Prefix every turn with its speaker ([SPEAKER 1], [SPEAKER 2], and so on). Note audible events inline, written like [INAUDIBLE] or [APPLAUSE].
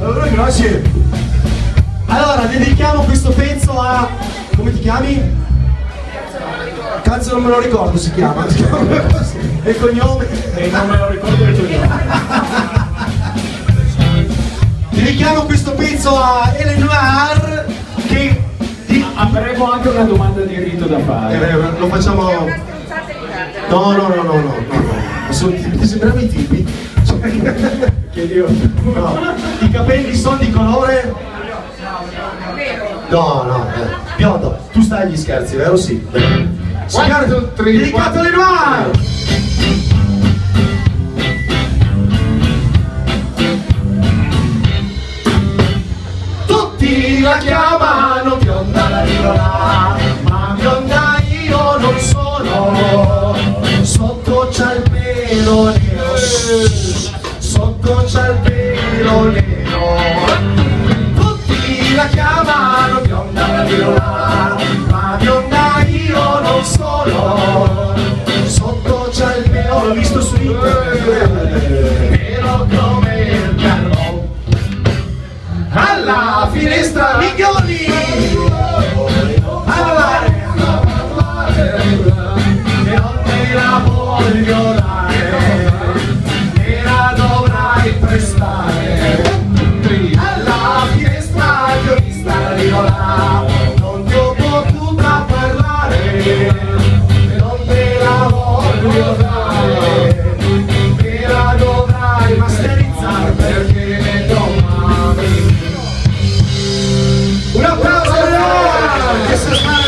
[SPEAKER 1] Allora, grazie. Allora, dedichiamo questo pezzo a... come ti chiami? Cazzo non me lo ricordo si chiama. [LAUGHS] E il cognome?
[SPEAKER 2] E non me lo ricordo il cognome.
[SPEAKER 1] Dedichiamo questo pezzo a Eleanor che di-
[SPEAKER 2] Avremo anche una domanda di rito da
[SPEAKER 1] Eh,
[SPEAKER 2] fare.
[SPEAKER 1] beh, lo facciamo. No, no, no, no, no, no. Sono ti sembrano i tipi? Cioè,
[SPEAKER 2] Chiedi io.
[SPEAKER 1] no. Capelli sono di colore? No, no, eh. biondo. Tu stai agli scherzi, vero? Sì. Signore, dedicato alle noir! Tutti la chiamano bionda la rivola, ma bionda io non sono. Sotto c'è il pelo nero, sotto c'è il pelo nero. Alla finestra Miglioli This is not